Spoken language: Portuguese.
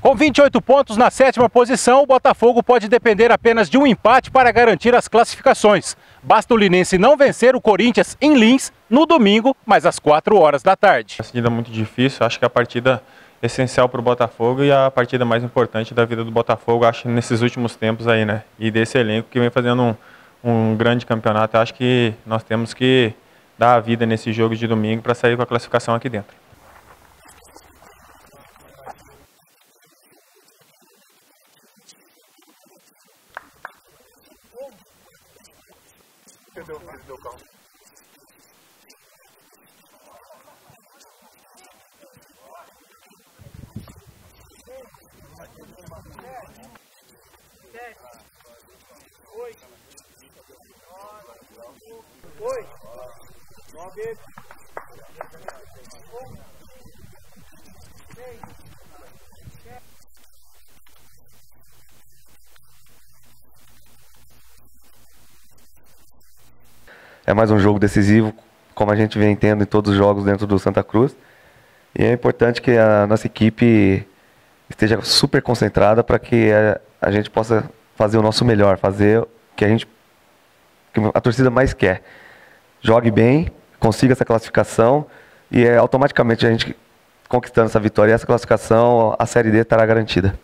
Com 28 pontos na sétima posição, o Botafogo pode depender apenas de um empate para garantir as classificações. Basta o Linense não vencer o Corinthians em Lins no domingo, mas às 4 horas da tarde. A partida muito difícil, acho que a partida essencial para o Botafogo e a partida mais importante da vida do Botafogo, acho nesses últimos tempos aí, né? E desse elenco que vem fazendo um, um grande campeonato, acho que nós temos que dar a vida nesse jogo de domingo para sair com a classificação aqui dentro. Perdeu, perdeu o carro. Oito. Oi. Nove. É mais um jogo decisivo, como a gente vem tendo em todos os jogos dentro do Santa Cruz. E é importante que a nossa equipe esteja super concentrada para que a, a, gente possa fazer o nosso melhor, fazer o que a gente que a torcida mais quer. Jogue bem, consiga essa classificação e é, automaticamente a gente conquistando essa vitória e essa classificação, a Série D estará garantida.